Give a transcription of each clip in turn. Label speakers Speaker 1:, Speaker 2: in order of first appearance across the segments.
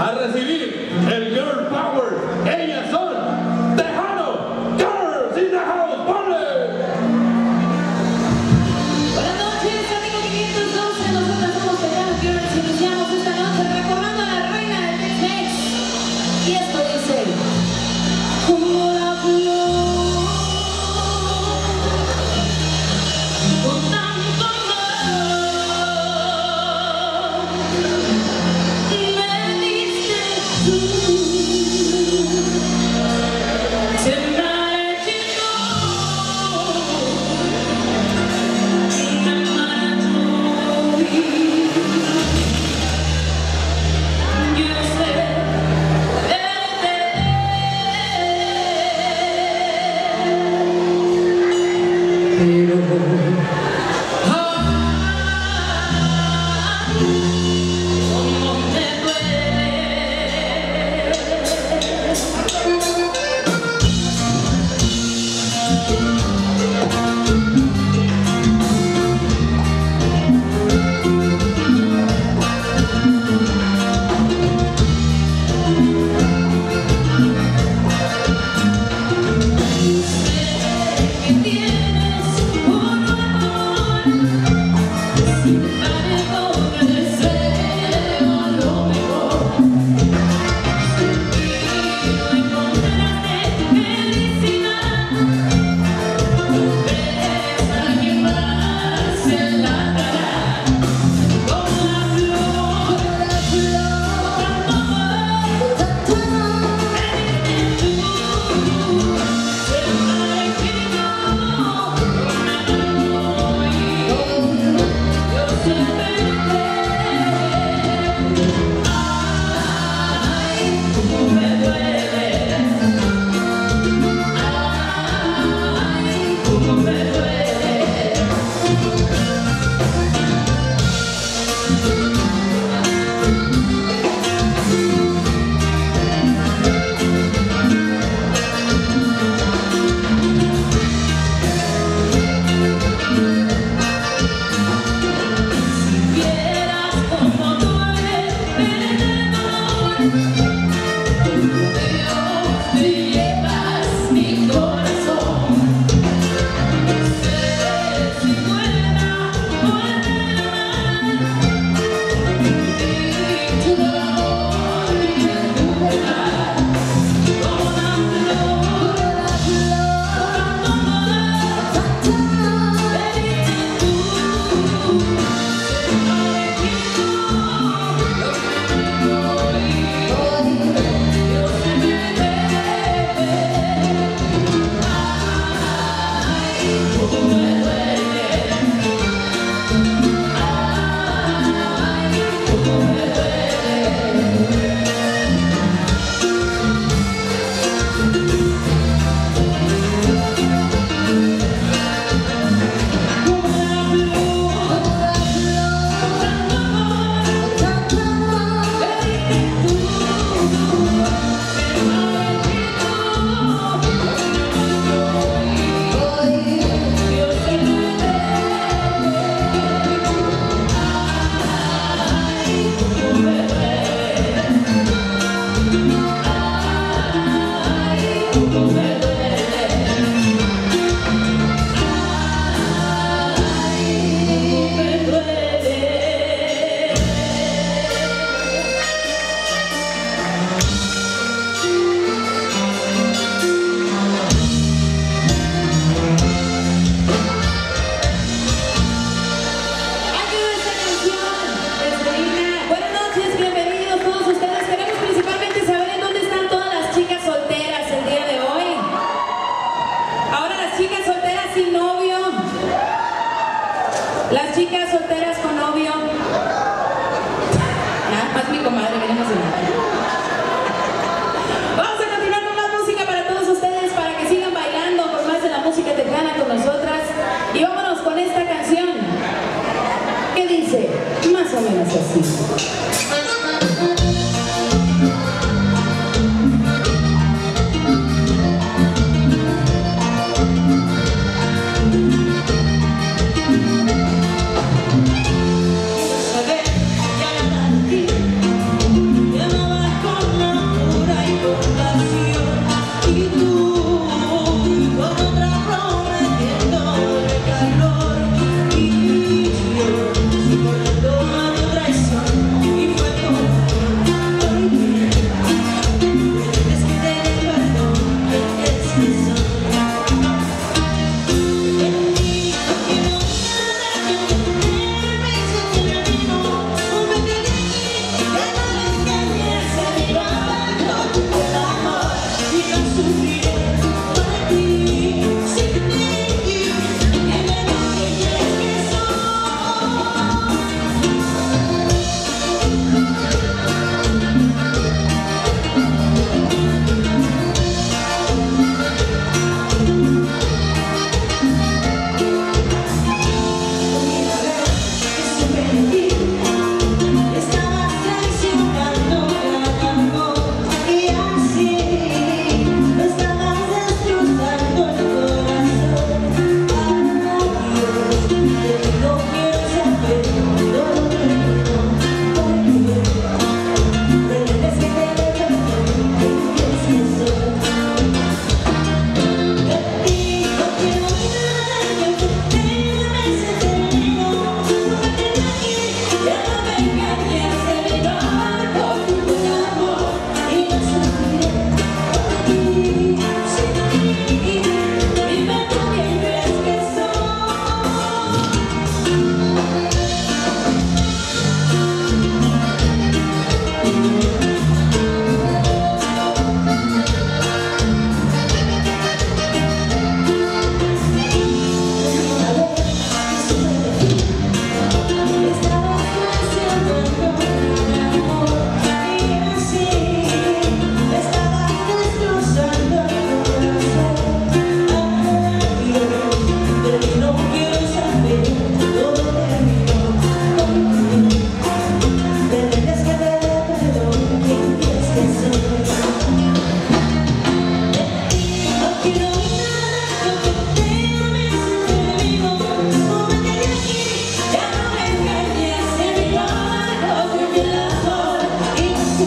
Speaker 1: a recibir el Girl Power.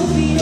Speaker 1: be